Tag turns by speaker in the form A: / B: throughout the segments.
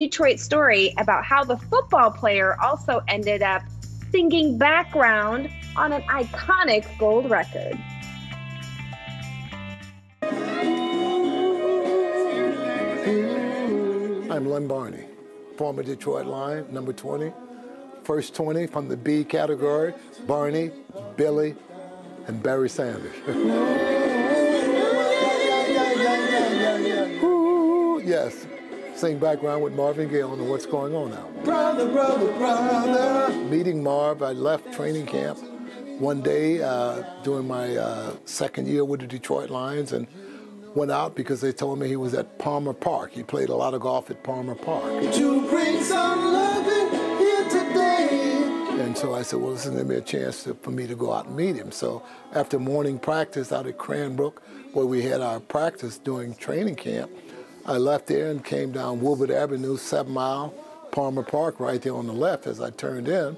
A: Detroit story about how the football player also ended up singing background on an iconic gold record.
B: I'm Lem Barney, former Detroit Lion, number 20. First 20 from the B category, Barney, Billy, and Barry Sanders. yes, sing background with Marvin Gaye on What's Going On now. Brother, brother, brother. Meeting Marv, I left training camp one day uh, during my uh, second year with the Detroit Lions and went out because they told me he was at Palmer Park. He played a lot of golf at Palmer Park. To bring some loving here today. And so I said, well, this is going to be a chance to, for me to go out and meet him. So after morning practice out at Cranbrook, where we had our practice during training camp, I left there and came down Woodward Avenue, Seven Mile, Palmer Park, right there on the left as I turned in.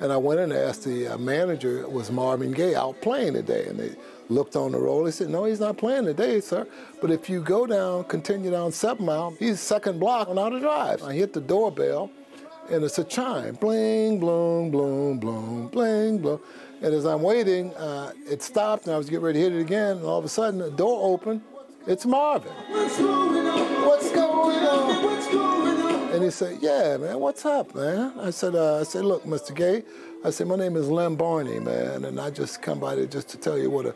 B: And I went in and asked the uh, manager, was Marvin Gaye out playing today? And they looked on the roll. They said, no, he's not playing today, sir. But if you go down, continue down Seven Mile, he's second block on Outer Drive. I hit the doorbell, and it's a chime. Bling, bloom, bloom, bloom, bling, bloom. And as I'm waiting, uh, it stopped, and I was getting ready to hit it again, and all of a sudden, the door opened. It's Marvin. What's going on? What's going on? What's going on? And he said, yeah, man, what's up, man? I said, uh, I said, look, Mr. Gaye, I said, my name is Lem Barney, man, and I just come by there just to tell you what a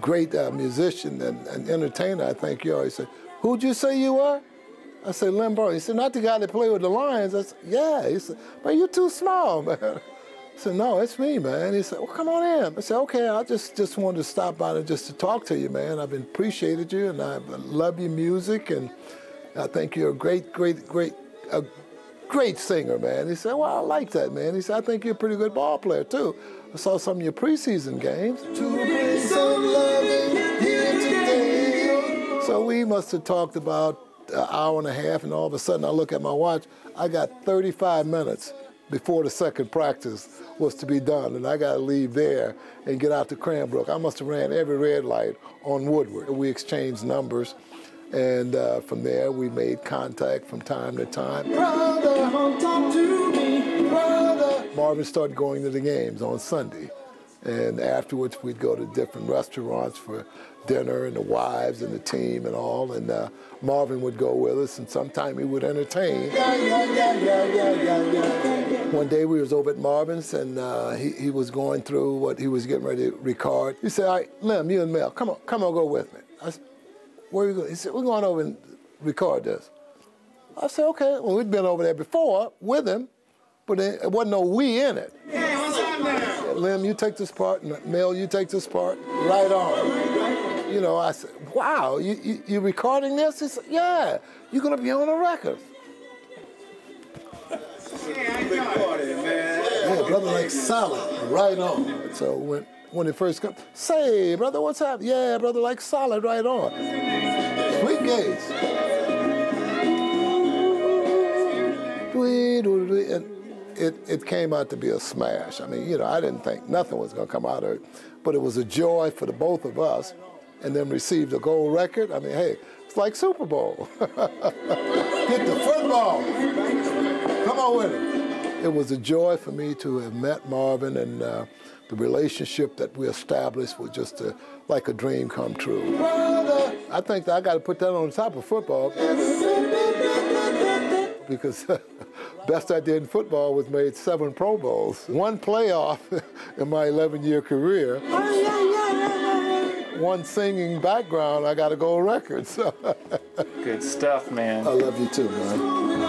B: great uh, musician and, and, entertainer I think you are. He said, who'd you say you were? I said, Lem Barney. He said, not the guy that played with the Lions. I said, yeah. He said, man, you're too small, man. I said, no, it's me, man. He said, well, come on in. I said, okay, I just, just wanted to stop by and just to talk to you, man. I've appreciated you, and I love your music, and I think you're a great, great, great, a great singer, man. He said, well, I like that, man. He said, I think you're a pretty good ball player, too. I saw some of your preseason games. So we must have talked about an hour and a half, and all of a sudden I look at my watch, I got 35 minutes before the second practice was to be done, and I got to leave there and get out to Cranbrook. I must have ran every red light on Woodward. We exchanged numbers, and uh, from there we made contact from time to time. Brother, talk to me, brother. Marvin started going to the games on Sunday, and afterwards we'd go to different restaurants for dinner and the wives and the team and all. And uh, Marvin would go with us, and sometime he would entertain. One day we was over at Marvin's, and uh, he, he was going through what he was getting ready to record. He said, "All right, Lem, you and Mel, come on, come on, go with me." I said, "Where are you going?" He said, "We're going over and record this." I said, "Okay." Well, we'd been over there before with him, but it wasn't no we in it.
C: Hey, what's up there?
B: Lem, you take this part, Mel, you take this part. Right on you know, I said, wow, you, you, you recording this? He said, yeah, you're going to be on the record. Yeah, brother, like solid, right on. So when when it first come, say, brother, what's up? Yeah, brother, like solid, right on. Sweet gaze. And it, it came out to be a smash. I mean, you know, I didn't think nothing was going to come out of it, but it was a joy for the both of us and then received a gold record. I mean, hey, it's like Super Bowl. Get the football. Come on with it. It was a joy for me to have met Marvin and uh, the relationship that we established was just a, like a dream come true. I think I got to put that on top of football because best I did in football was made seven Pro Bowls, one playoff in my 11-year career one singing background, I got a gold record. So.
D: Good stuff, man.
B: I love you too, man.